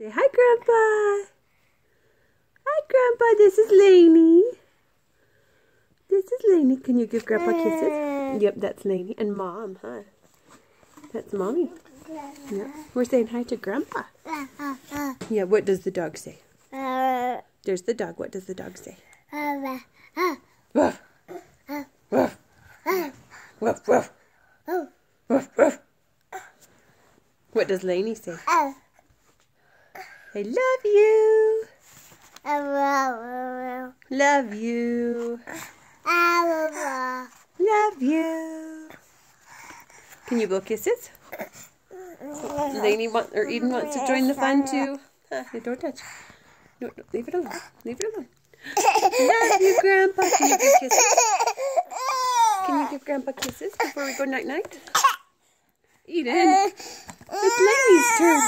Say hi, Grandpa. Hi, Grandpa. This is Lainey. This is Lainey. Can you give Grandpa kisses? Yep, that's Lainey. And Mom, huh? That's Mommy. Yeah. We're saying hi to Grandpa. Yeah, what does the dog say? There's the dog. What does the dog say? Woof. Woof. Woof, woof. Woof, woof. What does Lainey say? I love you. Love you. Love you. Can you blow kisses? Lainey want, or Eden wants to join the fun too. Ah, huh, don't touch. No, no, leave it alone. Leave it alone. Love you, Grandpa. Can you give kisses? Can you give Grandpa kisses before we go night night? Eden, it's Lainey's turn.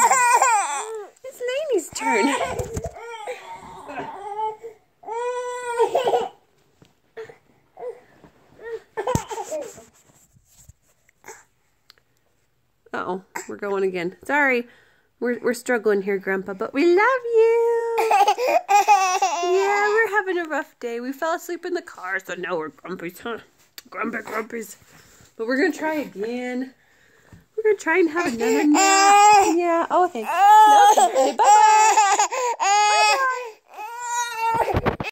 It's Lainey's turn. Uh oh, we're going again. Sorry, we're we're struggling here, Grandpa, but we love you. Yeah, we're having a rough day. We fell asleep in the car, so now we're grumpies, huh? Grumpy grumpies. But we're gonna try again. We're gonna try and have another nap. Yeah. Oh, okay. No, bye.